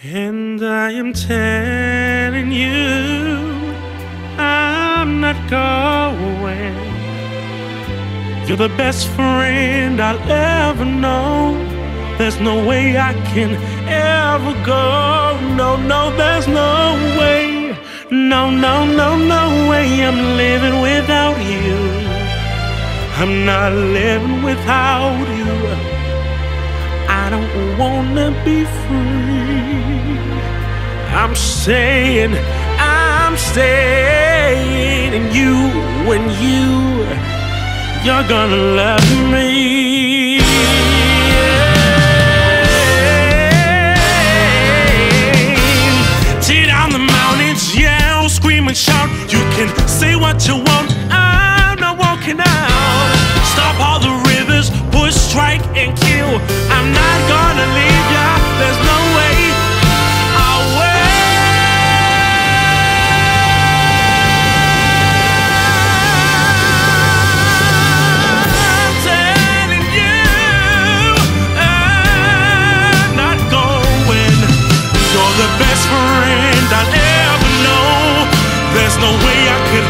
And I am telling you, I'm not going. You're the best friend I'll ever know. There's no way I can ever go. No, no, there's no way. No, no, no, no way I'm living without you. I'm not living without you. I don't wanna be free. I'm saying, I'm staying, and you, when you, you're gonna love me. Tear down the mountains, yell, scream and shout. You can say what you want. I'm not walking out. Stop all the rivers, push, strike, and kill. I'm not gonna leave ya. There's no best friend I'll ever know. There's no way I could